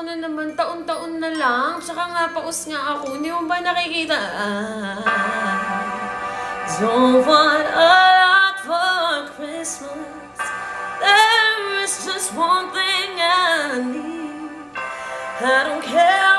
Ako na naman, taon-taon na lang. Tsaka nga, paus nga ako. Hindi mo ba nakikita? Ah, don't want a lot for Christmas. There is just one thing I need. I don't care.